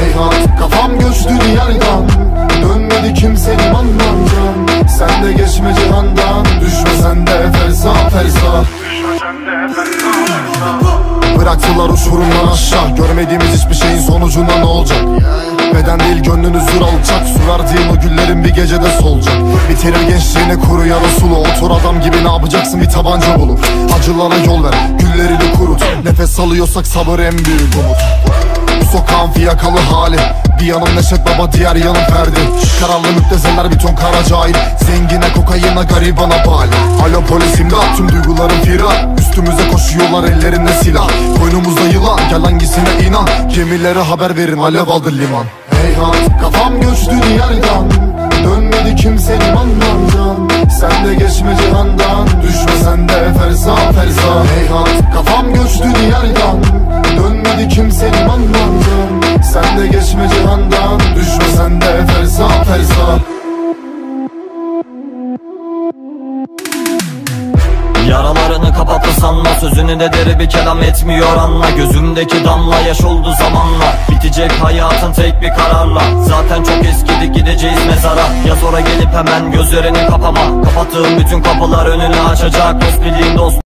Heyhat kafam göçtü diyardan. Dönmedi kimse limandan Sen de geçme cihandan. Düşme sen de fersa fersa Bıraktılar uçurumdan aşağı. Görmediğimiz hiçbir şeyin sonucunda ne olacak? Beden değil gönlünüz zür alacak. Su verdiğin o güllerin bir gecede solacak. Bitirir gençliğini kuruyan o sulu. Otur adam gibi ne yapacaksın? Bir tabanca bulup. Acılara yol ver güllerini kurut. Nefes alıyorsak sabır en büyük umut sokağın fiyakalı hali. Bir yanım Neşet Baba diğer yanım Ferdi. Kararlı müptezeler bir ton kara cahil. Zengine kokayına garibana bal. Alo polis imdat. Tüm duygularım firar. Üstümüze koşuyorlar ellerinde silah. Koynumuzda yılan. Gel hangisine inan? Gemilere haber verin alev aldı liman. Heyhat kafam göçtü diyardan. Dönmedi kimse limandan Sen de geçme cihandan. Düşme cihandan Düşme sen de fersa fersa Yaralarını kapattı sanma Sözünü de deri bir kelam etmiyor anla. Gözümdeki damla yaş oldu zamanla. Bitecek hayatın tek bir kararla. Zaten çok eskidi gideceğiz mezara. Yaz ora gelip hemen gözlerini kapama. Kapattığım bütün kapılar önünü açacak. Dost bildiğin dost